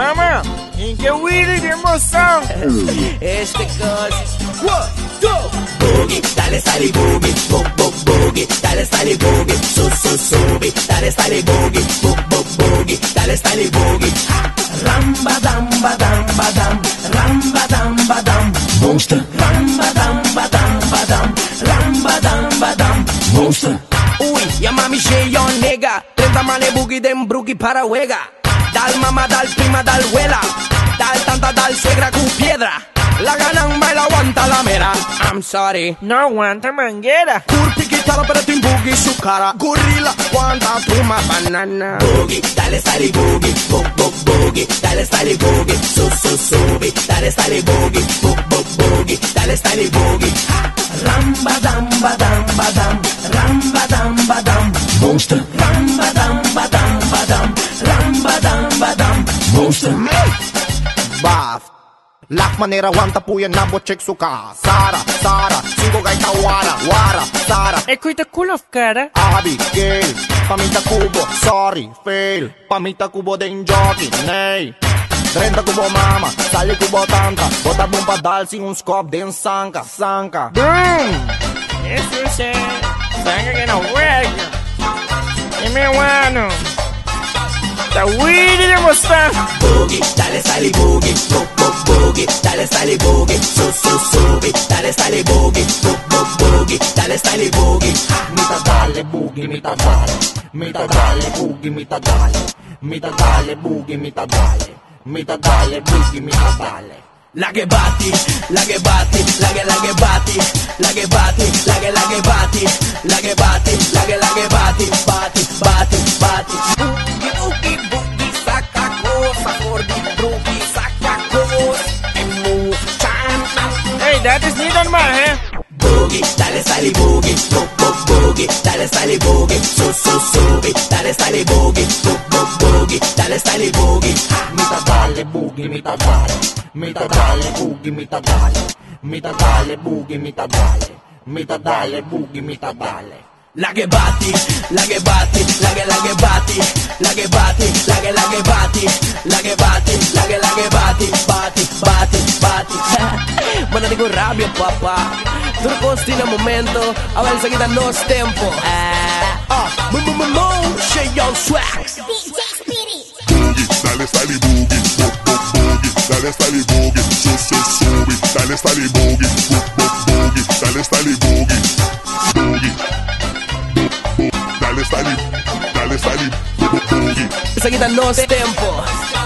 Mamá, ¿en qué Willy de emoción? este cos. One, two. Boogie, dale sali boogie, boom boom boogie, dale sali boogie, su su subi, dale sali boogie, boom boom boogie, dale sali boogie. Ram badam badam badam, ram badam badam, monster. Ram badam badam badam, ram badam badam, monster. Uy, ya mami yo nega, 30 mane boogie dem brookie para huega. Dal mama, dal prima, dal huela, dal tanta, dal suegra con piedra. La ganan me la aguanta la mera. I'm sorry. No aguanta manguera. Curpi quitado pero te boogie su cara. Gorila, aguanta tu ma banana. Boogie, dale sali boogie, boop boop boogie, dale sali boogie, su su subi, dale sali boogie, boop boop boogie, dale sali boogie. Ram badam badam badam, ram badam badam, monster. Ram badam puszczę Baw Lachmanera nabo check su suka. Sara, Sara, cinco gaita łara, wara, Sara. E qui te culo w kerę Abi, gay. pamita cubo, sorry, fail. Pamita cubo den d'enjoki, nei. 30 cubo mama, sali cubo tanta Bota bomba dalsi un scop den sanca, sanca Boom! Isso é sangue che não pega E meu ano Willy de emoción. Boogie, dale sali boogie, boop boop boogie, dale sali boogie, su su subi, dale sali boogie, boop boop boogie, dale sali boogie. Mita dale boogie, mita dale, mita dale boogie, mita dale, mita dale boogie, mita dale, mita dale boogie, mita dale. La che batti, la che batti, la che la che batti, la che batti, la che la that is niet normaal, hè? Boogie, dale sali boogie, boop boop boogie, dale sali boogie, su su subi, dale sali boogie, boop boop boogie, dale sali boogie. Mita dale boogie, mita dale, mita dale boogie, mita dale, mita dale boogie, mita dale, mita dale boogie, mita dale. La che batti, la che batti, la che la algo rabio, papá. Turcos tiene momento, a ver, enseguida nos tempo. Eh, oh, ah, m -m -m young swag. Boogie, Dale sale, boogie, bo bo boogie, Dale sale, boogie, su su sobe, Dale sale, boogie, bo bo boogie, Dale sale, boogie, boogie, bo bo, sale, sale, sale, boogie. Enseguida nos tempos.